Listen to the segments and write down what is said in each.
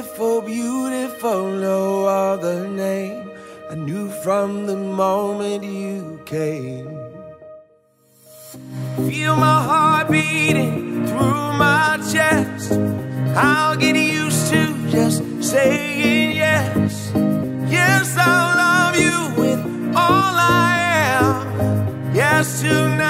beautiful, beautiful, no other name. I knew from the moment you came. Feel my heart beating through my chest. I'll get used to just saying yes. Yes, I'll love you with all I am. Yes, tonight.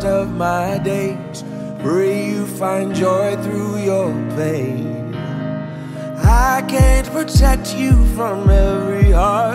of my days. Pray you find joy through your pain. I can't protect you from every heart.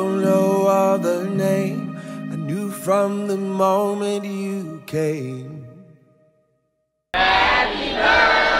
don't know other name. I knew from the moment you came. Happy birthday.